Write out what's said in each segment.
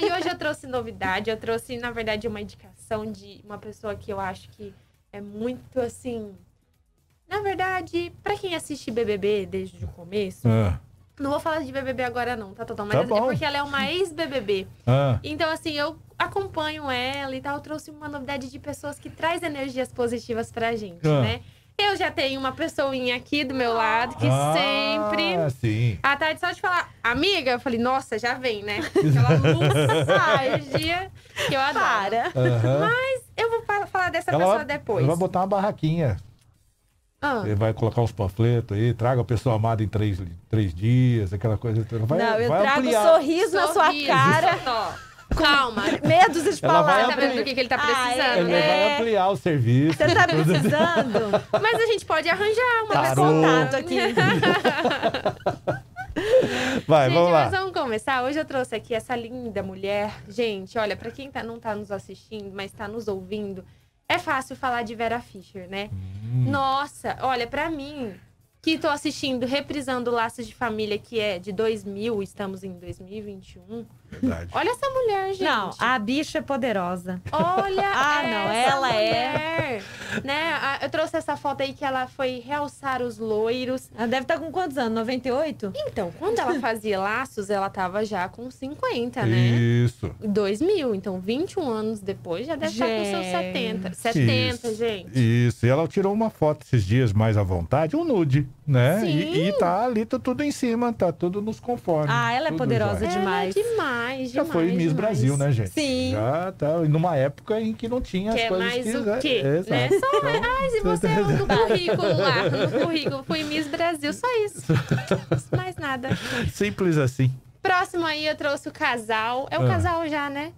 Não, e hoje eu trouxe novidade. Eu trouxe, na verdade, uma indicação de uma pessoa que eu acho que é muito assim. Na verdade, pra quem assiste BBB desde o começo, Ah, não vou falar de BBB agora, não, tá, Totó? Mas Tá é bom. porque ela é uma ex-BBB. ah. Então, assim, eu acompanho ela e tal. Eu trouxe uma novidade de pessoas que traz energias positivas pra gente, Ah. né? Eu já tenho uma pessoinha aqui do meu lado que Ah, sempre. sim. A tarde só de falar, amiga, eu falei, nossa, já vem, né? Aquela energia que eu adoro. Para. Aham. Eu vou fa- falar dessa Ela pessoa vai- depois. vai botar uma barraquinha. Ah, Ele vai colocar uns panfletos aí, traga a pessoa amada em três, três dias, aquela coisa. Vai, não, eu vai trago ampliar. sorriso, na sua sorriso, cara, Totó. Calma. medos de Ela vai palavras. Tá vendo do que, que ele tá Ah, precisando? Ele É. vai ampliar o serviço. Você tá precisando? Mas a gente pode arranjar uma Parou. contato aqui. Vai, Gente, vamos lá. mas vamos começar. Hoje eu trouxe aqui essa linda mulher. Gente, olha, pra quem tá, não tá nos assistindo, mas tá nos ouvindo, é fácil falar de Vera Fischer, né? Hum. Nossa, olha, pra mim, que tô assistindo, reprisando Laços de Família, que é de 2000, estamos em 2021. Verdade. Olha essa mulher, gente. Não, a bicha é poderosa. Olha Ah, não, ela é. mulher. Né? a- Eu trouxe essa foto aí que ela foi realçar os loiros. Ela deve estar com quantos anos? 98? Então, quando ela fazia laços, ela tava já com 50, né? Isso. 2000, então 21 anos depois já deve estar com seus Gente. 70. 70, Isso. gente. Isso. E ela tirou uma foto esses dias mais à vontade, um nude, né? Sim. E, e tá ali, tá tudo em cima, tá tudo nos conformes. Ah, ela é poderosa demais. Ela é demais, Já demais, foi Miss demais. Brasil, né, gente? Sim. Já tá. E numa época em que não tinha Que as é coisas mais que... o quê, É, né? Só Então, Ai, se você é no currículo lá, no currículo, fui Miss Brasil, só isso. Mais nada. Simples assim. Próximo aí eu trouxe o casal. É o Ah. casal já, né?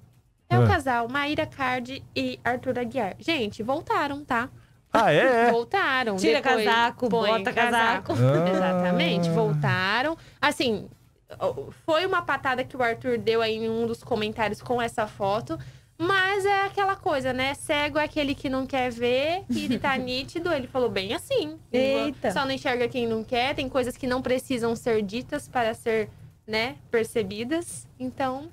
É o Ah. casal, Maíra Cardi e Arthur Aguiar. Gente, voltaram, tá? Ah, é? Voltaram. Tira Depois casaco, põe bota casaco. Ah. Exatamente, voltaram. Assim, foi uma patada que o Arthur deu aí em um dos comentários com essa foto. Mas é aquela coisa, né? Cego é aquele que não quer ver, e tá nítido. Ele falou bem assim. Eita. Só não enxerga quem não quer. Tem coisas que não precisam ser ditas para ser, né, percebidas. Então,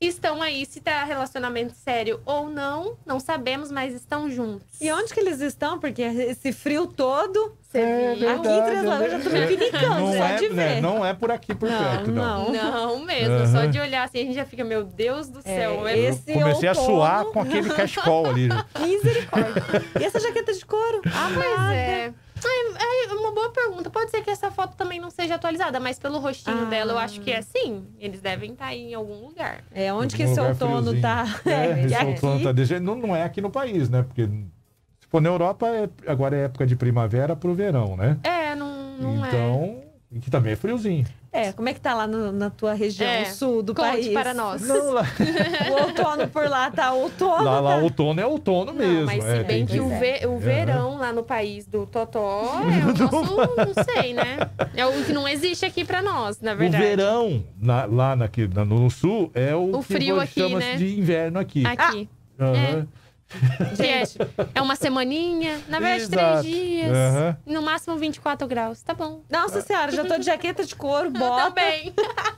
estão aí. Se tá relacionamento sério ou não, não sabemos, mas estão juntos. E onde que eles estão? Porque esse frio todo. Você É viu? Aqui em Três Lagoas eu já tô me pinicando, não só é, de né, ver. Não é por aqui, por Não, perto, não. não. Não mesmo, Aham. só de olhar assim, a gente já fica, meu Deus do céu. É, é- esse Comecei a outono- suar com aquele cachecol ali. Misericórdia. E essa jaqueta de couro? Ah, Pois é. Ai, é uma boa pergunta. Pode ser que essa foto também não seja atualizada, mas pelo rostinho Ah. dela, eu acho que é sim. Eles devem estar aí em algum lugar. É, onde que Algum esse lugar outono tá? É, esse outono tá desse jeito. Não, não é aqui no país, né? Porque se for na Europa, é- agora é época de primavera pro verão, né? É, não, não é. então, e que também é friozinho. É, como é que tá lá no- na tua região É, sul do Conte país? para nós. Não, lá, O outono por lá tá outono. lá, lá tá? outono é outono Não, mesmo. mas se é, bem que o, ve- o verão lá no país do Totó é o nosso, não sei, né? É o que não existe aqui pra nós, na O verdade. verão, na- lá na- no sul, é o, O frio aqui, chama né? de inverno aqui. Aqui. Aham. Que é, é uma semaninha, na verdade, Exato. três dias. Aham. No máximo 24 graus. Tá bom. Nossa senhora, já tô de jaqueta de couro, Eu bota, também.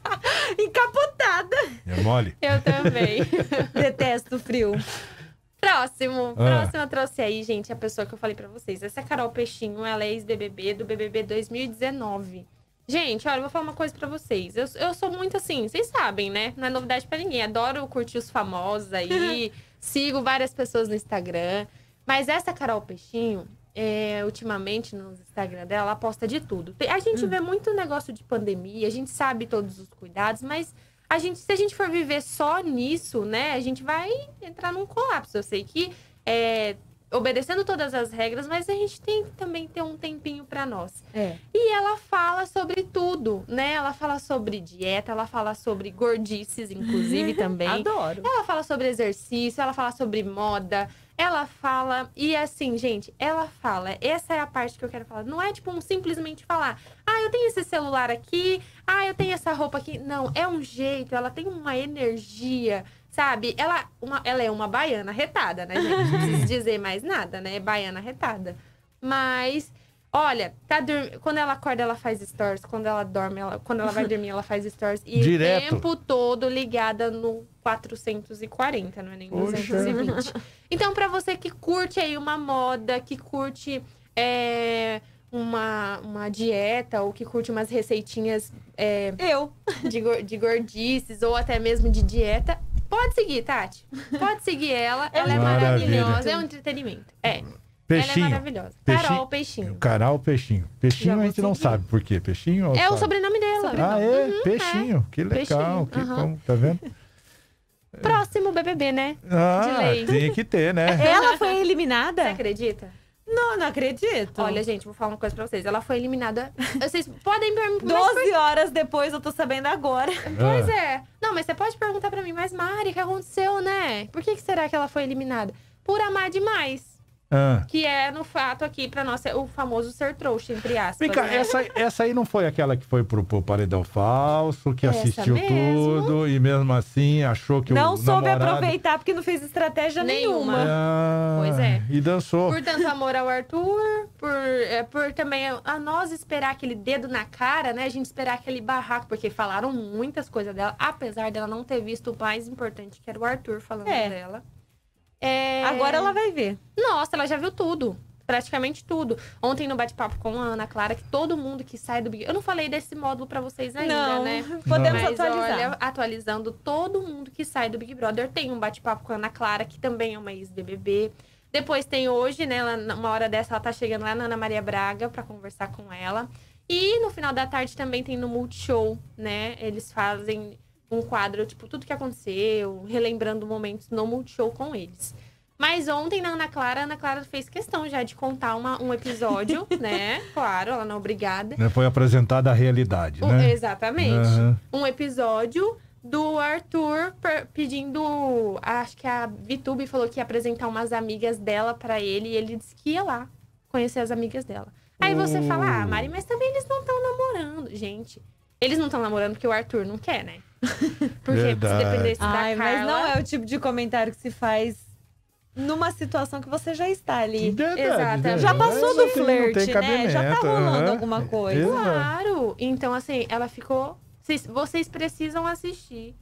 encapotada. É mole? Eu também. Detesto frio. Próximo. Ah. Próximo eu trouxe aí, gente, a pessoa que eu falei pra vocês. Essa é a Carol Peixinho, ela é ex-BBB do BBB 2019. Gente, olha, eu vou falar uma coisa pra vocês. Eu, eu sou muito assim, vocês sabem, né? Não é novidade pra ninguém. Adoro curtir os famosos aí. sigo várias pessoas no Instagram. Mas essa Carol Peixinho, é, ultimamente no Instagram dela, ela posta de tudo. A gente vê muito negócio de pandemia, a gente sabe todos os cuidados, mas a gente, se a gente for viver só nisso, né, a gente vai entrar num colapso. Eu sei que é, obedecendo todas as regras, mas a gente tem que também ter um tempinho pra nós. É. E ela fala sobre tudo, né? Ela fala sobre dieta, ela fala sobre gordices, inclusive também. Adoro. Ela fala sobre exercício, ela fala sobre moda, ela fala. E assim, gente, ela fala. Essa é a parte que eu quero falar. Não é tipo um simplesmente falar, ah, eu tenho esse celular aqui, ah, eu tenho essa roupa aqui. Não, é um jeito, ela tem uma energia. Sabe, ela, uma, ela é uma baiana retada, né, gente? Não preciso dizer mais nada, né? É baiana retada. Mas Olha, tá dorm... quando ela acorda, ela faz stories. Quando ela dorme, ela... quando ela vai dormir, ela faz stories. E Direto. o tempo todo ligada no 440, não é nem Poxa. 220. Então, pra você que curte aí uma moda, que curte é, uma, uma dieta, ou que curte umas receitinhas é, Eu. de, de gordices, ou até mesmo de dieta, pode seguir, Tati. Pode seguir ela. Ela é Maravilha. maravilhosa. É um entretenimento. É. Ela é Peixinho. maravilhosa. Peixinho. Carol Peixinho. Canal Peixinho. Peixinho a gente não sabe por quê. Peixinho É o sabe? sobrenome dela. Ah, é? Peixinho. Que legal. Peixinho, Que aham. bom, tá vendo? Próximo BBB, né? Ah, lei. tinha que ter, né? Ela foi Você eliminada? acredita? Não, não acredito. Olha, gente, vou falar uma coisa pra vocês. Ela foi eliminada. Vocês podem perguntar. mas 12 horas depois, eu tô sabendo agora. Pois Ah, é. Não, mas você pode perguntar pra mim, mas Mari, o que aconteceu, né? Por que, que será que ela foi eliminada? Por amar demais. Ah. Que é, no fato aqui, pra nós, é o famoso ser trouxa, entre aspas. Vem cá, né? essa, essa aí não foi aquela que foi pro, pro paredão falso, que Essa assistiu mesmo. tudo e mesmo assim achou que não o soube namorado... aproveitar porque não fez estratégia Nenhuma. nenhuma. Ah, Pois é. E dançou. Por tanto amor ao Arthur, por, é, por também a nós esperar aquele dedo na cara, né? A gente esperar aquele barraco, porque falaram muitas coisas dela, apesar dela não ter visto o mais importante, que era o Arthur falando É. dela. É... Agora ela vai ver. Nossa, ela já viu tudo. Praticamente tudo. Ontem no bate-papo com a Ana Clara, que todo mundo que sai do Big Eu não falei desse módulo pra vocês ainda, não, né? podemos Mas atualizar. olha, atualizando, todo mundo que sai do Big Brother tem um bate-papo com a Ana Clara, que também é uma ex-BBB. Depois tem hoje, né? ela- uma hora dessa, ela tá chegando lá na Ana Maria Braga pra conversar com ela. E no final da tarde também tem no Multishow, né? Eles fazem um quadro, tipo, tudo que aconteceu, relembrando momentos no Multishow com eles. Mas ontem na Ana Clara, a Ana Clara fez questão já de contar uma- um episódio, né? Claro, ela não é obrigada. Né, Foi apresentada a realidade, Um- né? exatamente Aham. um episódio do Arthur pedindo. Acho que a Vitube falou que ia apresentar umas amigas dela pra ele e ele disse que ia lá conhecer as amigas dela. Aí você fala, ah, Uh. Mari, mas também eles não estão namorando. Gente, eles não estão namorando porque o Arthur não quer, né? Porque Verdade. se dependesse Ai, da mas Carla... não é o tipo de comentário que se faz numa situação que você já está ali. Verdade, Exatamente. Já passou Mas do tem flerte, né? Já tá rolando aham. alguma coisa. Exato. Claro! Então, assim, ela ficou. Vocês, vocês precisam assistir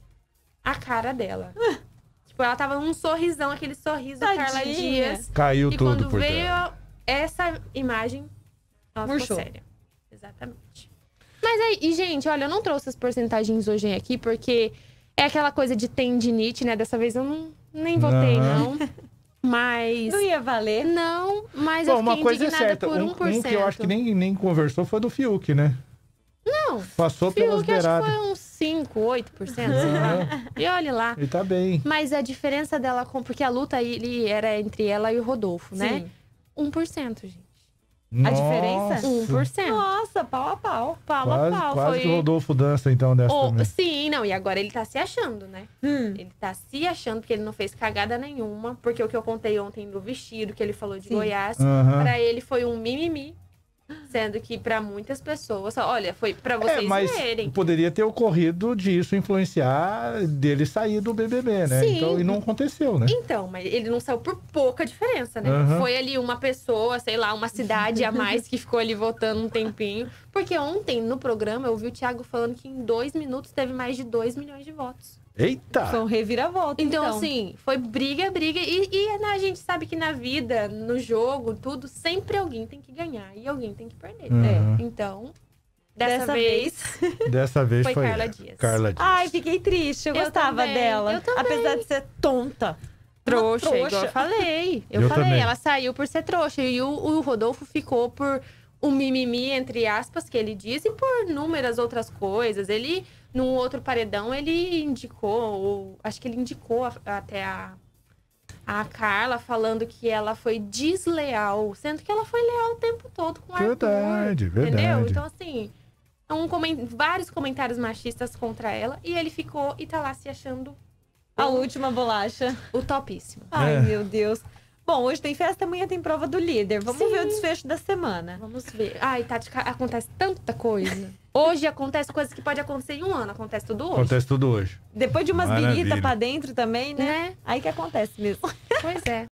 a cara dela. tipo, ela tava num sorrisão, aquele sorriso da Carla Tadinha. Dias. Caiu E tudo quando por veio terra. essa imagem, ela Murchou. ficou séria. Exatamente. Mas aí, e gente, olha, eu não trouxe as porcentagens hoje aqui, porque é aquela coisa de tendinite, né? Dessa vez eu não, nem votei, Não. não. Mas. Não ia valer. Não, mas Bom, eu fiquei uma coisa é indignada certa, por um, 1%. um que eu acho que nem, nem conversou foi do Fiuk, né? Não, Passou pelas Fiuk acho que beiradas. foi uns 5, 8%, sei lá. E olhe lá. Ele tá bem. Mas a diferença dela com. Porque a luta ele era entre ela e o Rodolfo, né? Sim. 1%, gente. A diferença? Nossa, 1%. Nossa, pau a pau. Pau Quase, a pau. quase que o foi. Rodolfo dança então dessa Oh, também. sim, não, e agora ele tá se achando, né? Hum. Ele tá se achando porque ele não fez cagada nenhuma. Porque o que eu contei ontem do vestido que ele falou de Sim. Goiás, Aham. pra ele foi um mimimi. Sendo que pra muitas pessoas, olha, foi pra vocês É, mas verem. poderia ter ocorrido disso influenciar dele sair do BBB, né? Sim. Então, e não aconteceu, né? Então, mas ele não saiu por pouca diferença, né? Aham. Foi ali uma pessoa, sei lá, uma cidade a mais que ficou ali votando um tempinho. Porque ontem, no programa, eu vi o Thiago falando que em dois minutos teve mais de 2 milhões de votos. Eita! Foi um reviravolta, Então, então. assim, foi briga, briga. E, e né, a gente sabe que na vida, no jogo, tudo, sempre alguém tem que ganhar e alguém tem que perder. Uhum. Então, dessa, Dessa vez, Dessa vez Foi foi, Carla. Dias. Carla Dias. Ai, fiquei triste. Eu, Eu gostava também, dela. eu também. Apesar de ser tonta. trouxa, Uma igual eu falei. Eu, Eu falei, também. ela saiu por ser trouxa. E o, o Rodolfo ficou por um mimimi, entre aspas, que ele disse, e por inúmeras outras coisas. Ele, num outro paredão, ele indicou, ou, acho que ele indicou a- até a, a Carla, falando que ela foi desleal, sendo que ela foi leal o tempo todo com o Arthur. Verdade, Entendeu? verdade. Então, assim, é um comen- vários comentários machistas contra ela. E ele ficou e tá lá se achando A última bolacha. o topíssimo. Ai, É. meu Deus. Bom, hoje tem festa, amanhã tem prova do líder. Vamos Sim. ver o desfecho da semana. Vamos ver. Ai, Tati, acontece tanta coisa. Hoje acontece coisas que pode acontecer em um ano. Acontece tudo hoje. Acontece tudo hoje. Depois de umas Maravilha. biritas pra dentro também, né? Né? Aí que acontece mesmo. Pois é.